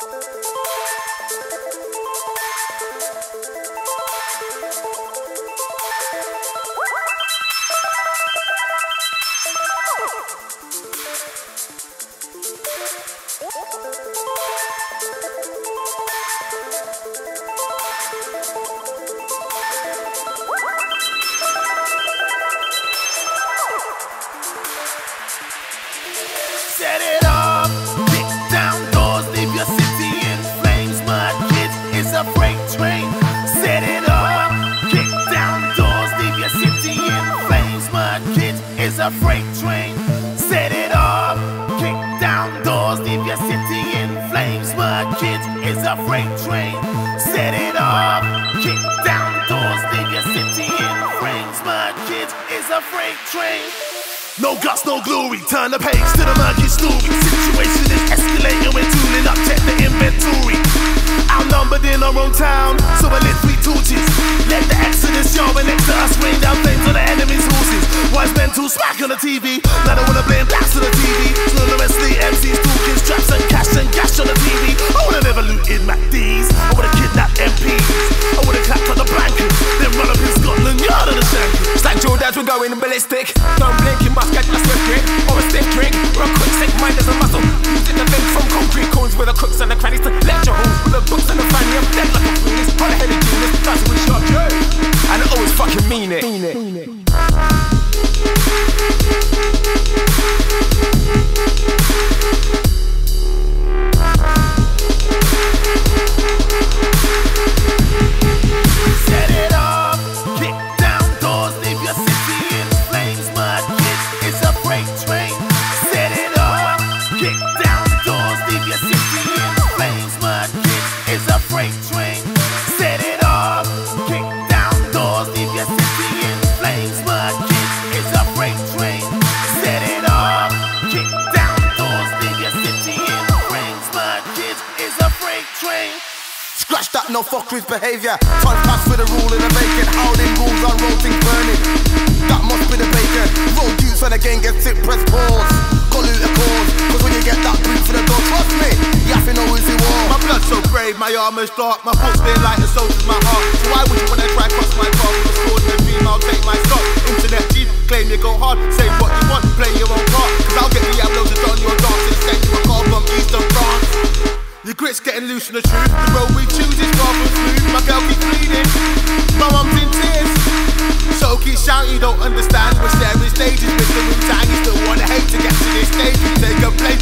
Set it off, freight train. Set it off, kick down doors, leave your city in flames. My kids is a freight train. Set it off, kick down doors, leave your city in flames. My kids is a freight train. No guts, no glory. Turn the page to the murky story. Situation is escalating. We're tooling up. Check the inventory. Outnumbered in our own town, so we lit three torches. Let the exodus yard and next to us rain down flames on going ballistic. Don't blink, you must get a swift drink or a stiff drink. Or a quick sick mind as a muscle. Using the link from concrete cones with the crooks and the crannies to lecture halls with the books and the fanny. I'm dead like a genius, hard headed genius. That's what shot, yeah. And I always fucking mean it. Mean it. Mean it. Set a. Scratch that, no fuckeries behaviour. Time pass for the rule in the vacant. Howling rules on road things burning. That must be the bacon. Roll when the game gets it, press pause. Call it a cause. Cause when you get that boot for the door, trust me, you have to know who's. My blood so brave, my armor's dark, my foot's been like the soldier's my heart. So why would you wanna try cross my path? With a sword and a I'll take my stock. Internet G, claim you go hard, say what you want, play your own part. Cause I'll get the Diablos to don your dance and send you a call from Eastern France. Grit's getting loose from the truth. The road we choose is far from smooth. My girl keeps bleeding, my mum's in tears. So keep shouting, you don't understand. We're sharing stages with the Wu Tang. You still wanna hate to get to this stage. Take a blame